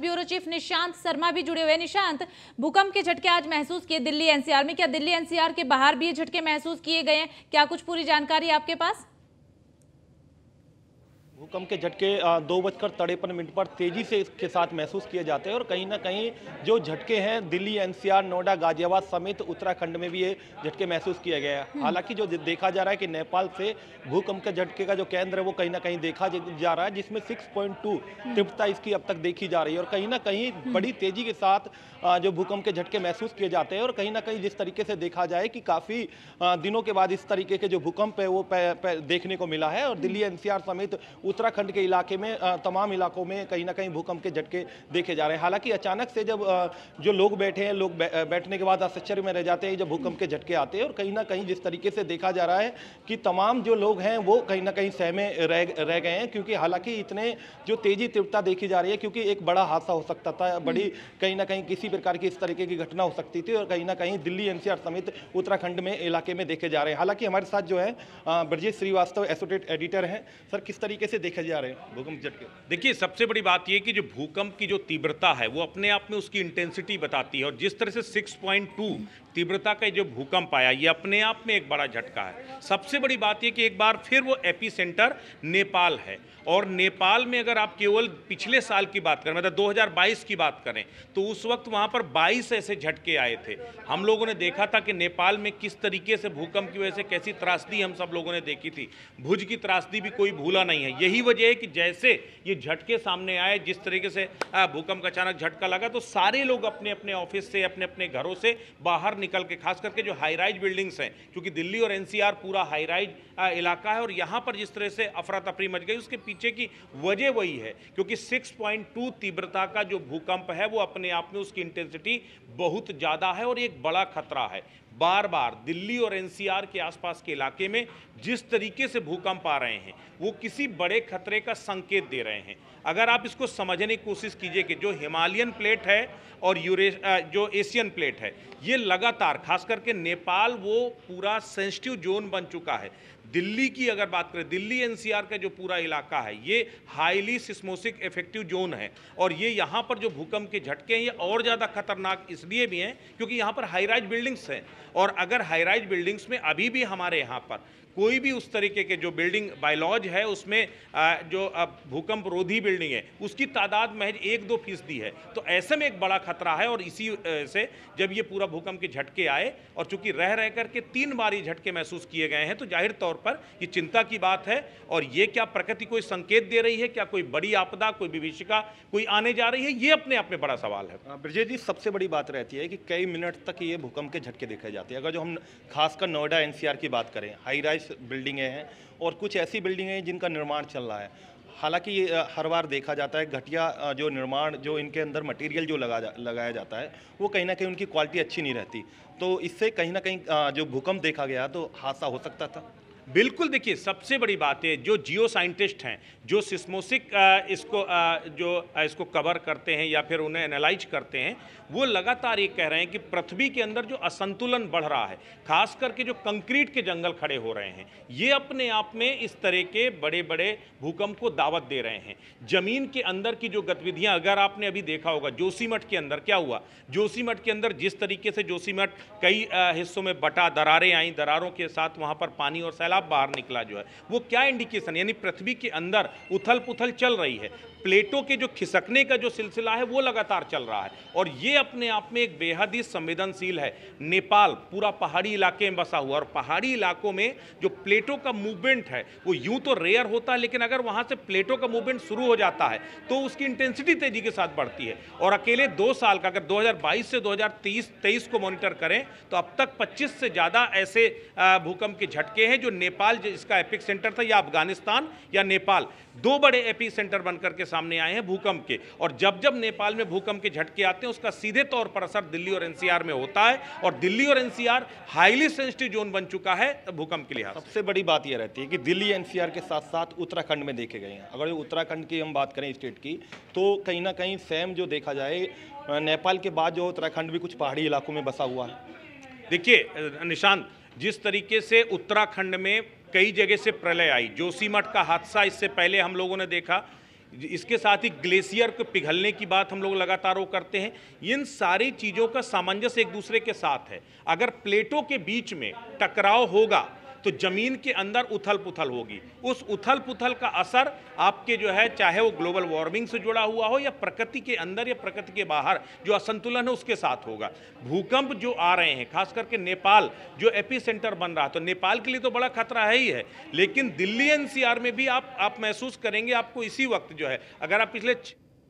Bureau chief Nishant Sharma भी जुड़े हुए निशांत, भूकंप के झटके आज महसूस किए दिल्ली एनसीआर में? क्या दिल्ली एनसीआर के बाहर भी ये झटके महसूस किए गए हैं? क्या कुछ पूरी जानकारी आपके पास? भूकंप के झटके दो बजकर तड़ेपन मिनट पर तेज़ी से इसके साथ महसूस किए जाते हैं और कहीं ना कहीं जो झटके हैं दिल्ली एनसीआर नोएडा गाजियाबाद समेत उत्तराखंड में भी ये झटके महसूस किए गए हैं। हालाँकि जो देखा जा रहा है कि नेपाल से भूकंप के झटके का जो केंद्र है वो कहीं ना कहीं देखा जा रहा है जिसमें 6.2 तीव्रता इसकी अब तक देखी जा रही है और कहीं ना कहीं बड़ी तेज़ी के साथ जो भूकंप के झटके महसूस किए जाते हैं और कहीं ना कहीं जिस तरीके से देखा जाए कि काफ़ी दिनों के बाद इस तरीके के जो भूकंप है वो देखने को मिला है और दिल्ली एनसीआर समेत उत्तराखंड के इलाके में तमाम इलाकों में कहीं ना कहीं भूकंप के झटके देखे जा रहे हैं। हालाँकि अचानक से जब जो लोग बैठे हैं लोग बैठने के बाद आश्चर्य में रह जाते हैं जब भूकंप के झटके आते हैं और कहीं ना कहीं जिस तरीके से देखा जा रहा है कि तमाम जो लोग हैं वो कहीं ना कहीं सहमे रह रह गए हैं क्योंकि हालाँकि इतने जो तेज़ी तीव्रता देखी जा रही है क्योंकि एक बड़ा हादसा हो सकता था बड़ी कहीं ना कहीं किसी प्रकार की इस तरीके की घटना हो सकती थी और कहीं ना कहीं दिल्ली एनसीआर समेत उत्तराखंड में इलाके में देखे जा रहे हैं। हालाँकि हमारे साथ जो है ब्रजेश श्रीवास्तव एसोसिएट एडिटर हैं। सर किस तरीके से देखे जा रहे हैं भूकंप झटके। देखिए, सबसे बड़ी बात यह कि जो भूकंप की जो तीव्रता है, वो अपने आप में उसकी इंटेंसिटी बताती है। और जिस तरह से 6.2 तीव्रता का जो भूकंप आया, ये अपने आप में एक बड़ा झटका है। सबसे बड़ी बात यह कि एक बार फिर वो एपी सेंटर नेपाल है। और नेपाल में अगर आप केवल पिछले साल की बात करें मतलब 2022 की बात करें तो उस वक्त वहाँ पर 22 ऐसे झटके आए थे। हम लोगों ने देखा था कि नेपाल में किस तरीके से भूकंप की वजह से कैसी त्रासदी हम सब लोगों ने देखी थी। भुज की त्रासदी भी कोई भूला नहीं है। यही वजह है कि जैसे ये झटके सामने आए, जिस तरीके से भूकंप का अचानक झटका लगा तो सारे लोग अपने अपने ऑफ़िस से, अपने अपने घरों से बाहर निकल के, खास करके जो हाई राइज बिल्डिंग्स हैं, क्योंकि दिल्ली और एनसीआर पूरा हाई राइज इलाका है और यहाँ पर जिस तरह से अफरा तफरी मच गई, उसके पीछे की वजह वही है, क्योंकि 6.2 तीव्रता का जो भूकंप है, वो अपने आप में उसकी इंटेंसिटी बहुत ज़्यादा है और एक बड़ा खतरा है। बार बार दिल्ली और एनसीआर के आसपास के इलाके में जिस तरीके से भूकंप आ रहे हैं, वो किसी बड़े खतरे का संकेत दे रहे हैं। अगर आप इसको समझने की कोशिश कीजिए कि जो हिमालयन प्लेट है और यूरे जो एशियन प्लेट है, ये लगातार, खास करके नेपाल, वो पूरा सेंसिटिव जोन बन चुका है। दिल्ली की अगर बात करें, दिल्ली एनसीआर का जो पूरा इलाका है, ये हाईली सिस्मोसिक इफ़ेक्टिव जोन है। और ये यहाँ पर जो भूकंप के झटके हैं, ये और ज़्यादा खतरनाक इसलिए भी हैं, क्योंकि यहाँ पर हाई राइज बिल्डिंग्स हैं। और अगर हाई राइज बिल्डिंग्स में अभी भी हमारे यहाँ पर कोई भी उस तरीके के जो बिल्डिंग बायलॉज है उसमें जो भूकंप रोधी बिल्डिंग है उसकी तादाद महज एक दो फ़ीसदी है। तो ऐसे में एक बड़ा खतरा है और इसी से जब ये पूरा भूकंप के झटके आए और चूँकि रह रह करके तीन बार ये झटके महसूस किए गए हैं तो ज़ाहिर तौर पर ये चिंता की बात है और ये क्या प्रकृति कोई संकेत दे रही है? क्या कोई बड़ी आपदा कोई विभिषिका कोई आने जा रही है? ये अपने आप में बड़ा सवाल है। अ, ब्रजेश जी सबसे बड़ी बात रहती है कि कई मिनट तक ये भूकंप के झटके देखे जाते हैं। अगर जो हम खासकर नोएडा एनसीआर की बात करें हाई राइज बिल्डिंगें हैं और कुछ ऐसी बिल्डिंगें हैं जिनका निर्माण चल रहा है। हालाँकि ये हर बार देखा जाता है घटिया जो निर्माण जो इनके अंदर मटेरियल जो लगा जा, लगाया जाता है वो कहीं ना कहीं उनकी क्वालिटी अच्छी नहीं रहती। तो इससे कहीं ना कहीं जो भूकंप देखा गया तो हादसा हो सकता था। बिल्कुल देखिए, सबसे बड़ी बात है, जो जियो साइंटिस्ट हैं, जो सिस्मोसिक इसको जो इसको कवर करते हैं या फिर उन्हें एनालाइज करते हैं, वो लगातार ये कह रहे हैं कि पृथ्वी के अंदर जो असंतुलन बढ़ रहा है, खास करके जो कंक्रीट के जंगल खड़े हो रहे हैं, ये अपने आप में इस तरह के बड़े बड़े भूकंप को दावत दे रहे हैं। ज़मीन के अंदर की जो गतिविधियाँ, अगर आपने अभी देखा होगा, जोशीमठ के अंदर क्या हुआ? जोशीमठ के अंदर जिस तरीके से जोशीमठ कई हिस्सों में बटा, दरारें आई, दरारों के साथ वहाँ पर पानी और सैलाब बाहर निकला जो है, वो क्या इंडिकेशन यानी पृथ्वी के अंदर उथल पुथल चल रही है। प्लेटों के जो खिसकने का जो सिलसिला है, वो लगातार चल रहा है। और ये अपने आप में एक बेहद ही संवेदनशील है। नेपाल, पूरा पहाड़ी इलाके में बसा हुआ और पहाड़ी इलाकों में जो प्लेटों का मूवमेंट है, वो यूँ तो रेयर होता है, लेकिन अगर वहाँ से प्लेटों का मूवमेंट शुरू हो जाता है तो उसकी इंटेंसिटी तेज़ी के साथ बढ़ती है। और अकेले दो साल का, अगर 2022 से 2030 23 को मॉनिटर करें तो अब तक 25 से ज़्यादा ऐसे भूकंप के झटके हैं, जो नेपाल जिसका एपिक सेंटर था या अफ़गानिस्तान या नेपाल। दो बड़े एपिक सेंटर बनकर के सामने आए हैं भूकंप के। और जब जब नेपाल में भूकंप के झटके आते हैं उसका सीधे तौर पर असर दिल्ली और एनसीआर में होता है। और दिल्ली और एनसीआर हाईली सेंसिटिव जोन बन चुका है भूकंप के लिहाज सबसे बड़ी बात यह रहती है कि दिल्ली एनसीआर के साथ साथ उत्तराखंड में देखे गए हैं। अगर उत्तराखंड की हम बात करें स्टेट की तो कहीं ना कहीं सेम जो देखा जाए नेपाल के बाद जो उत्तराखंड भी कुछ पहाड़ी इलाकों में बसा हुआ है। देखिए निशांत जिस तरीके से उत्तराखंड में कई जगह से प्रलय आई जोशीमठ का हादसा, इससे पहले हम लोगों ने देखा। इसके साथ ही ग्लेशियर को पिघलने की बात हम लोग लगातार वो करते हैं। इन सारी चीज़ों का सामंजस्य एक दूसरे के साथ है। अगर प्लेटों के बीच में टकराव होगा तो ज़मीन के अंदर उथल पुथल होगी। उस उथल पुथल का असर आपके जो है, चाहे वो ग्लोबल वार्मिंग से जुड़ा हुआ हो या प्रकृति के अंदर या प्रकृति के बाहर, जो असंतुलन है उसके साथ होगा। भूकंप जो आ रहे हैं, खास करके नेपाल, जो एपी सेंटर बन रहा है तो नेपाल के लिए तो बड़ा खतरा है ही है। लेकिन दिल्ली एनसीआर में भी आप आप महसूस करेंगे, आपको इसी वक्त जो है, अगर आप पिछले